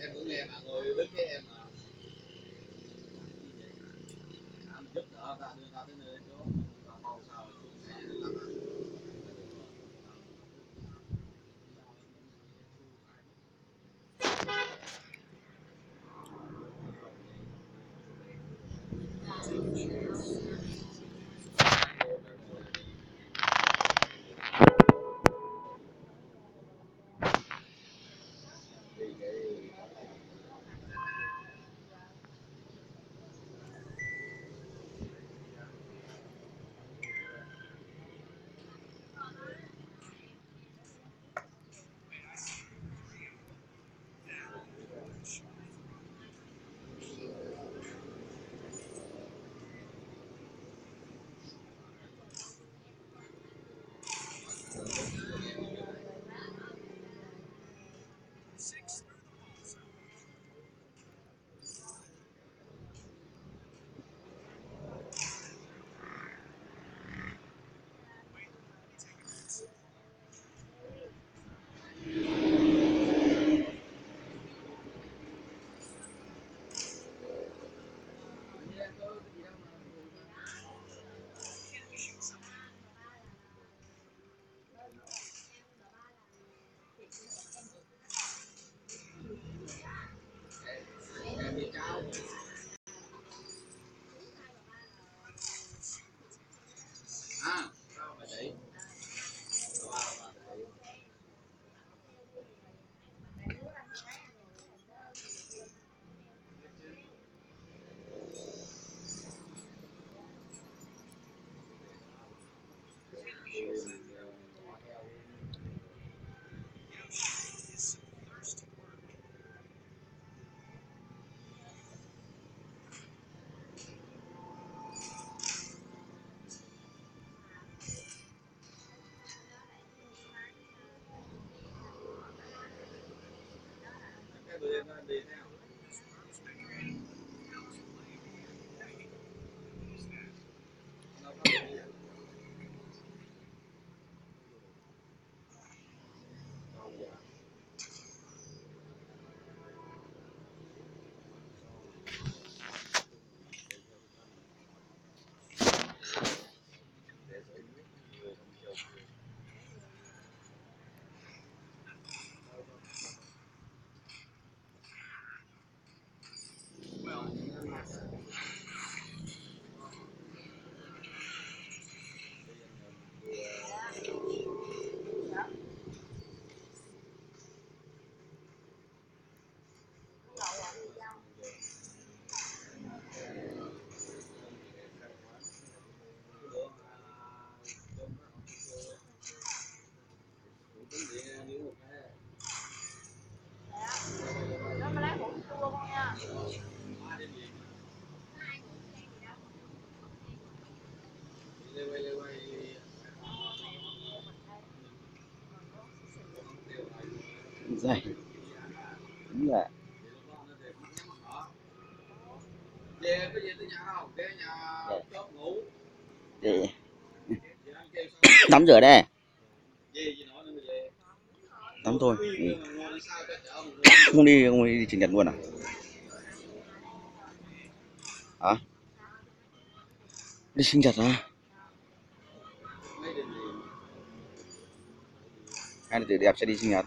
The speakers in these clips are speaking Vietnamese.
em cũng nghe mà ngồi đứng với em mà. Giúp đỡ ta đưa ta tới nơi chỗ ta mau sao xuống xe làm ăn. Vì ಏನೋ ಅಲ್ಲಿ ಏನೇ dày đúng là về bây gì tới nhà không về nhà chốt ngủ để Về tắm rửa đây. Tắm thôi. Ừ. không đi không đi sinh nhật luôn à? Hả? Đi sinh nhật à? Anh đêm tự đẹp sẽ đi sinh nhật?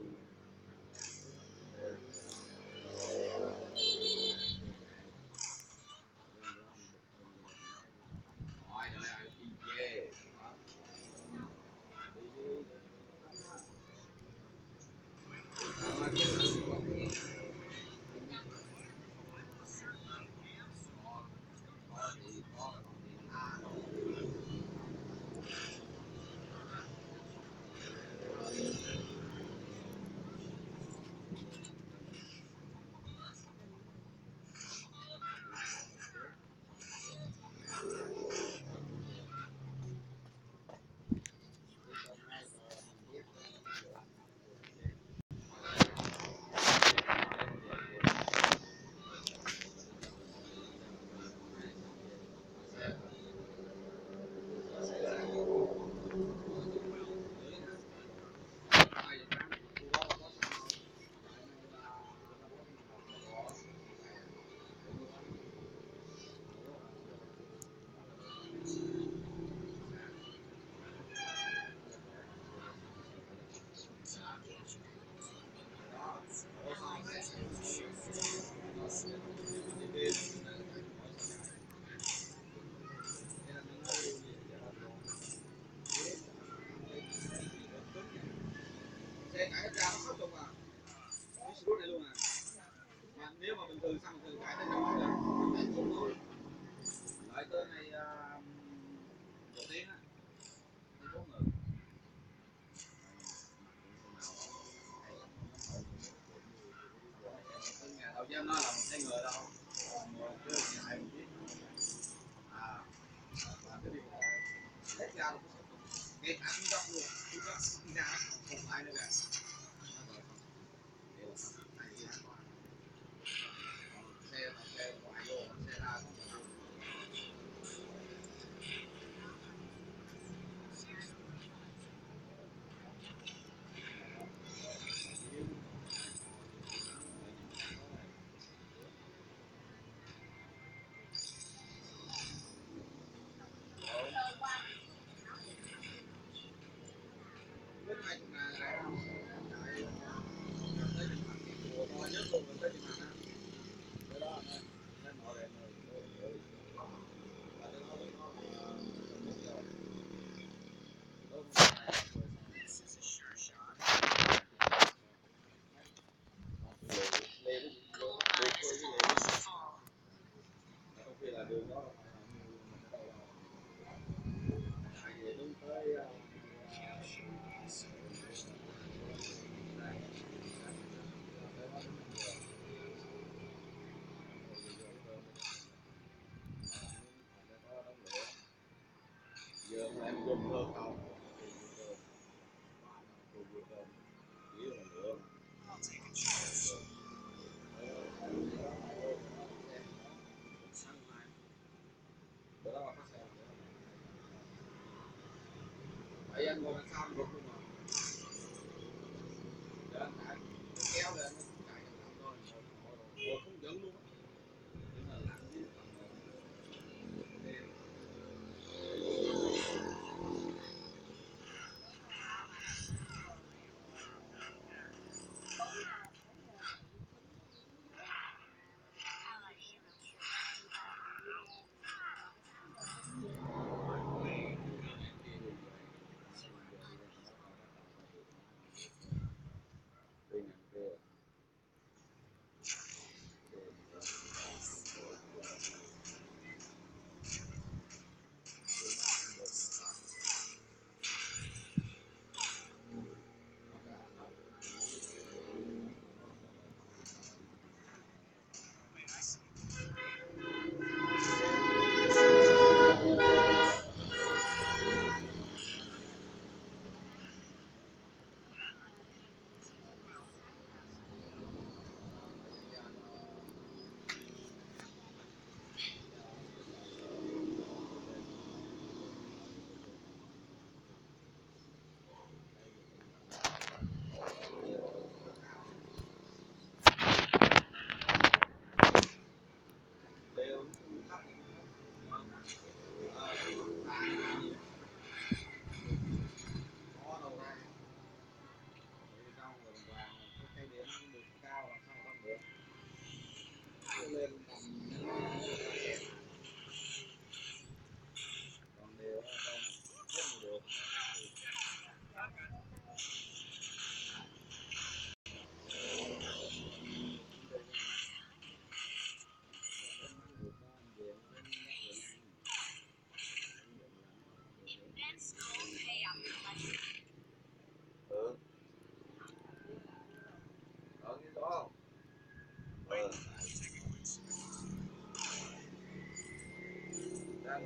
高洪波，高洪波，李永革，到这个去了，还有还有，哎呀，我们三个。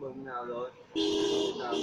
mừng nào rồi? Nào.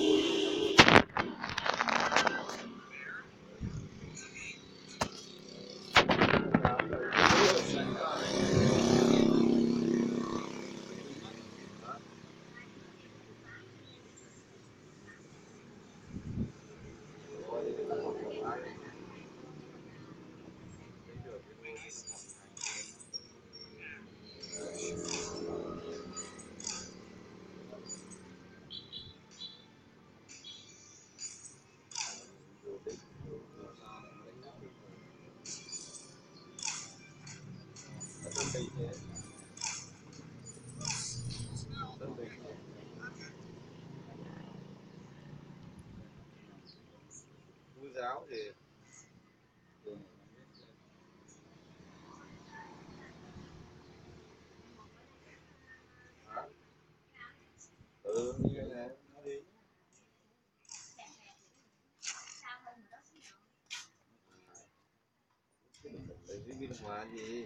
giáo thì Hả? ừ như thế này nó đi Để cái viên hòa gì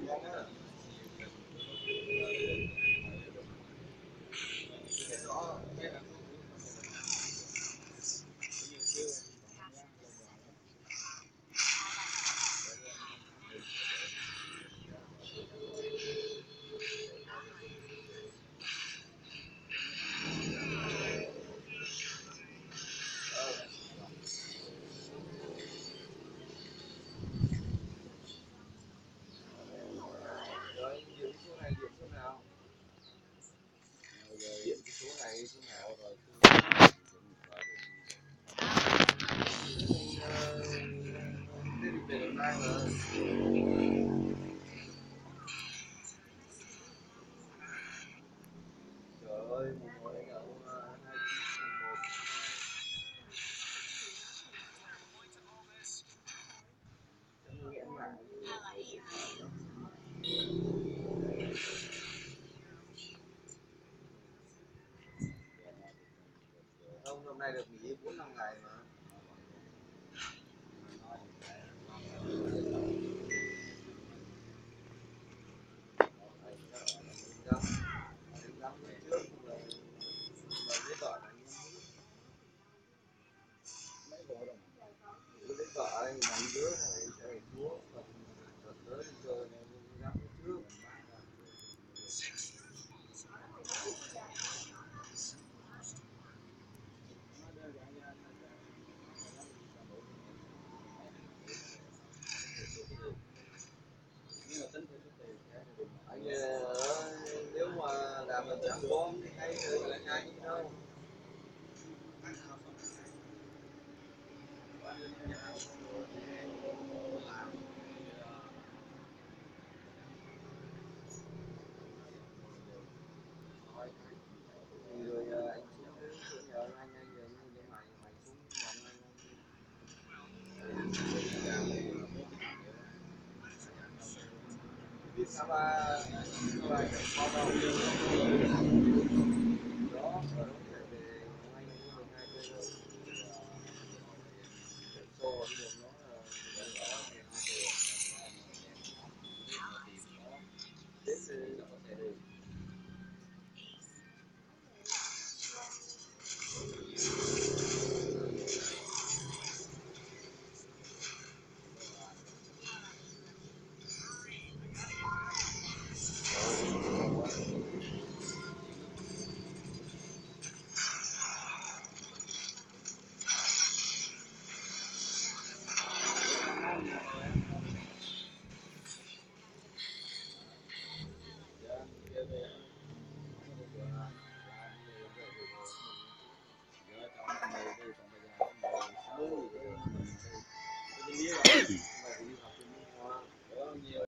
Yeah, yeah. cái số này số nào rồi Thank you. nay được nghỉ 4 5 ngày mà. 三百四百五百六百